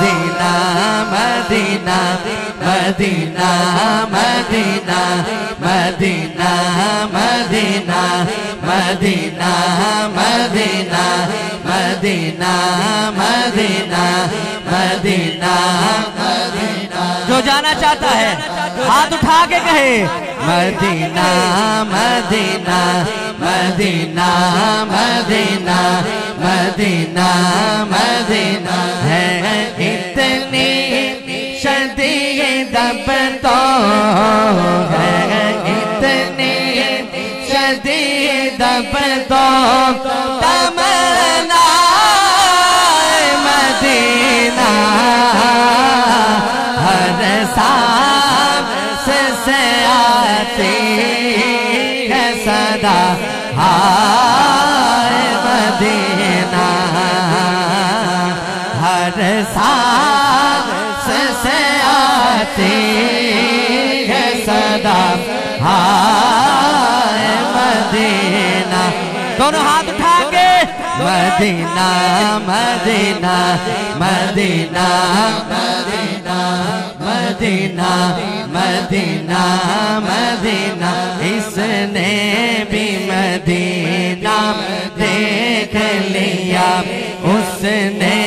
Medina Medina Medina Medina Medina Medina Medina Medina Medina Medina Medina जो जाना चाहता है हाथ उठा के कहे Medina Medina Medina Medina Medina Medina है शदीद तो है इतनी शदीद तो तमन्ना मदीना। हर सांस से आती है सदा। हाय मदीना। हर सांस आती है सदा। हाय मदीना। दोनों हाथ उठा के Medina Medina Medina Medina Medina Medina Medina. इसने भी मदीना देख लिया। उसने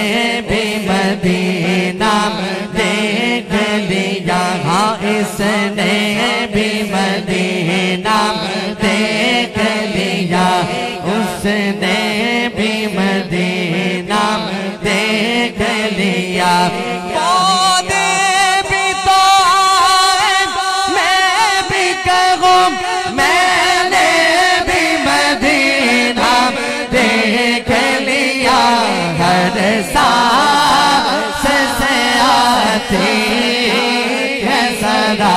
सदा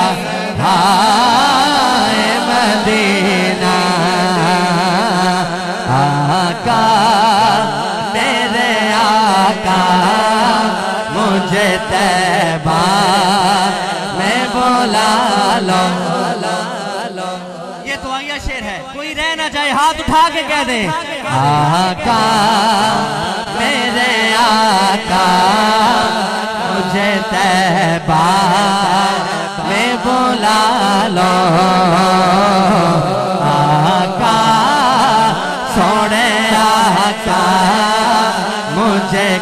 हाय मदीना। आका, मेरे आका, मुझे तैबा। मैं बोला लो। ये तो आइया शेर है। कोई रह ना जाए, हाथ उठा के कह दे। आका, मेरे आका, मुझे तैबा।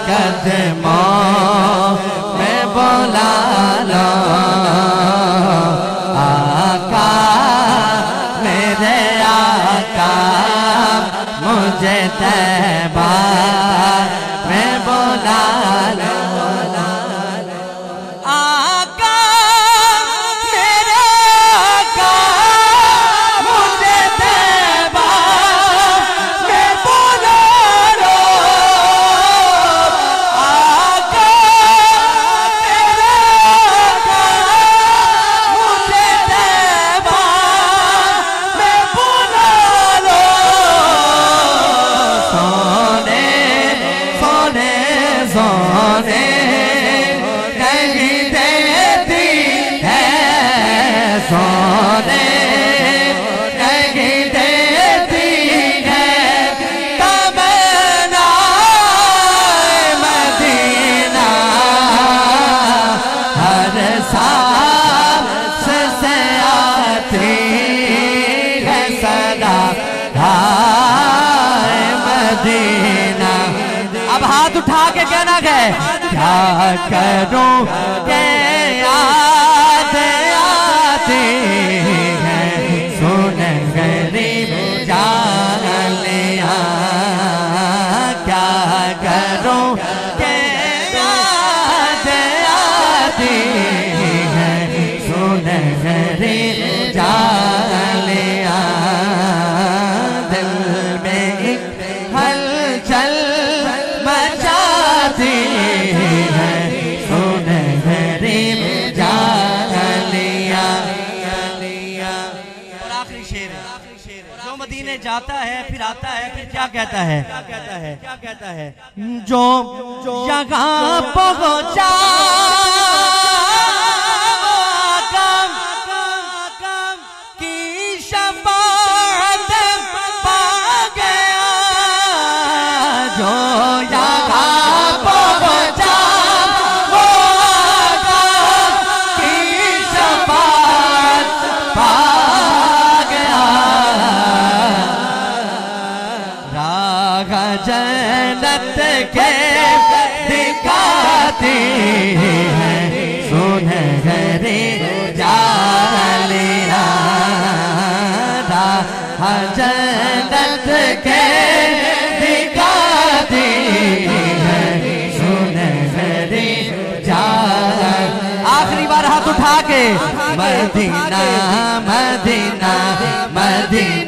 कदमों में बोला लो। मदीना अब हाथ उठा के कहना है? क्या करूँ? के सुन गरीब क्या करूँ? के है? सुन मदीने जाता है फिर आता है फिर क्या कहता है? क्या कहता है? क्या कहता है? जो जगह पहुँचा मदीना मदीना मदीना